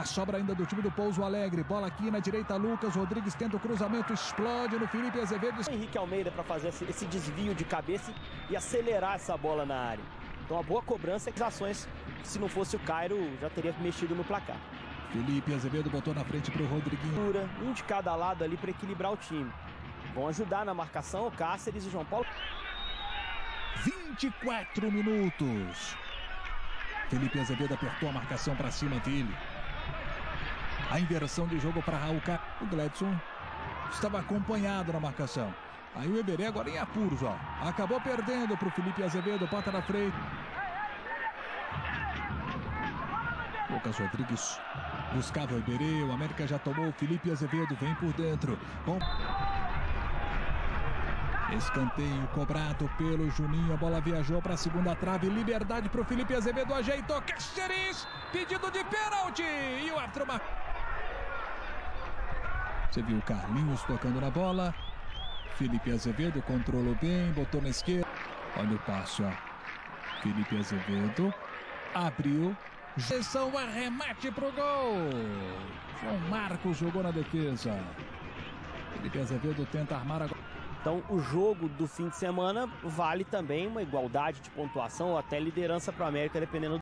A sobra ainda do time do Pouso Alegre. Bola aqui na direita, Lucas Rodrigues tenta o cruzamento, explode no Felipe Azevedo. Henrique Almeida para fazer esse desvio de cabeça e acelerar essa bola na área. Então, a boa cobrança as ações, se não fosse o Cairo, já teria mexido no placar. Felipe Azevedo botou na frente para o Rodriguinho. Um de cada lado ali para equilibrar o time. Vão ajudar na marcação o Cáceres e João Paulo. 24 minutos. Felipe Azevedo apertou a marcação para cima dele. A inversão de jogo para Raul Car... O Gladson estava acompanhado na marcação. Aí o Eberé agora em apuros, ó. Acabou perdendo para o Felipe Azevedo, bota na frente. Lucas Rodrigues buscava o Eberê, o América já tomou, o Felipe Azevedo vem por dentro. Bom... Escanteio cobrado pelo Juninho. A bola viajou para a segunda trave. Liberdade para o Felipe Azevedo. Ajeitou. Cáceres. Pedido de pênalti. E o árbitro Você viu o Carlinhos tocando na bola. Felipe Azevedo controlou bem. Botou na esquerda. Olha o passo, ó. Felipe Azevedo abriu. Gestão arremate pro gol. João Marcos jogou na defesa. Felipe Azevedo tenta armar agora. Então, o jogo do fim de semana vale também uma igualdade de pontuação ou até liderança para o América, dependendo